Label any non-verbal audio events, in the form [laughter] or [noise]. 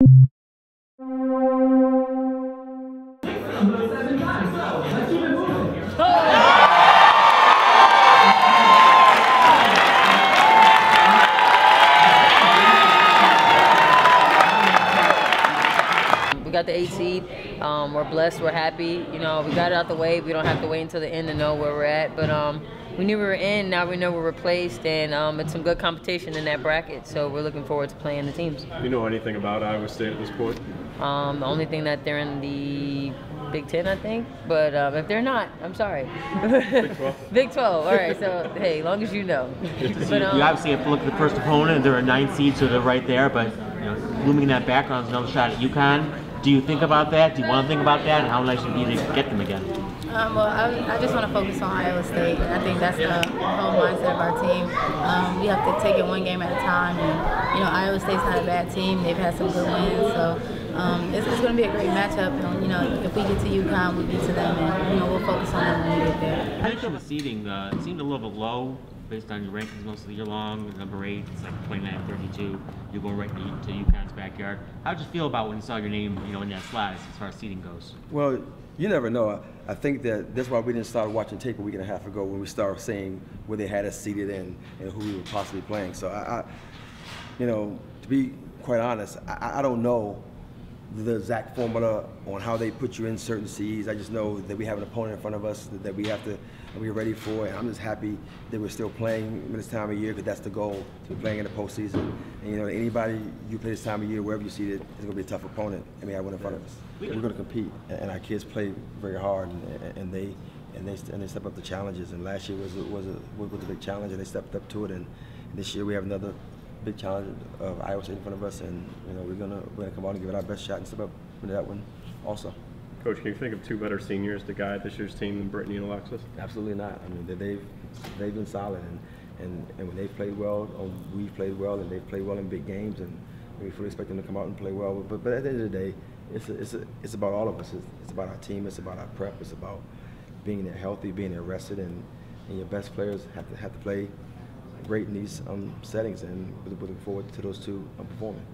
We got the eight seed. Um, we're blessed. We're happy. You know, we got it out the way. We don't have to wait until the end to know where we're at. But um, we knew we were in. Now we know we're replaced, and um, it's some good competition in that bracket. So we're looking forward to playing the teams. Do you know anything about Iowa State at this point? Um, the only thing that they're in the Big Ten, I think. But um, if they're not, I'm sorry. Big 12. [laughs] Big 12. All right. So hey, long as you know. but, um, you obviously have to look at the first opponent. They're a nine seed, so they're right there. But you know, looming in that background is another shot at UConn. Do you think about that? Do you want to think about that? And how nice would it be to get them again? Um, well, I, I just want to focus on Iowa State. I think that's the whole mindset of our team. Um, we have to take it one game at a time. And, you know, Iowa State's not a bad team. They've had some good wins. So um, it's, it's going to be a great matchup. And, you know, if we get to UConn, we get to them. And, you know, we'll focus on them when we get there. I mentioned the seeding. Uh, it seemed a little bit low based on your rankings most of the year long. Number eight, it's like 29 32. You're going right to, UConn's backyard. How did you feel about when you saw your name, you know, in that slot as far as seeding goes? Well, you never know. I, I think that that's why we didn't start watching tape a week and a half ago when we started seeing where they had us seated in and who we were possibly playing. So I, I you know, to be quite honest, I, I don't know the exact formula on how they put you in certain seeds. I just know that we have an opponent in front of us that, that we have to and we're ready for. And I'm just happy that we're still playing this time of year because that's the goal to be playing in the postseason. And you know, anybody you play this time of year, wherever you see it, it's going to be a tough opponent, and we have one in front of us. We're going to compete, and our kids play very hard, and, and they. And they, and they step up the challenges. And last year was was a was a big challenge, and they stepped up to it. And this year we have another big challenge of Iowa State in front of us, and you know we're gonna we're gonna come out and give it our best shot and step up into that one also. Coach, can you think of two better seniors to guide this year's team than Brittney and Alexis? Absolutely not. I mean they- they've they've been solid, and and, and when they've played well, um, we've played well, and they've played well in big games, and we fully expect them to come out and play well. But but at the end of the day, it's a, it's a, it's about all of us. It's, it's about our team. It's about our prep. It's about being there healthy, being there rested, and, and your best players have to have to play great in these um, settings, and we're looking forward to those two um, performing.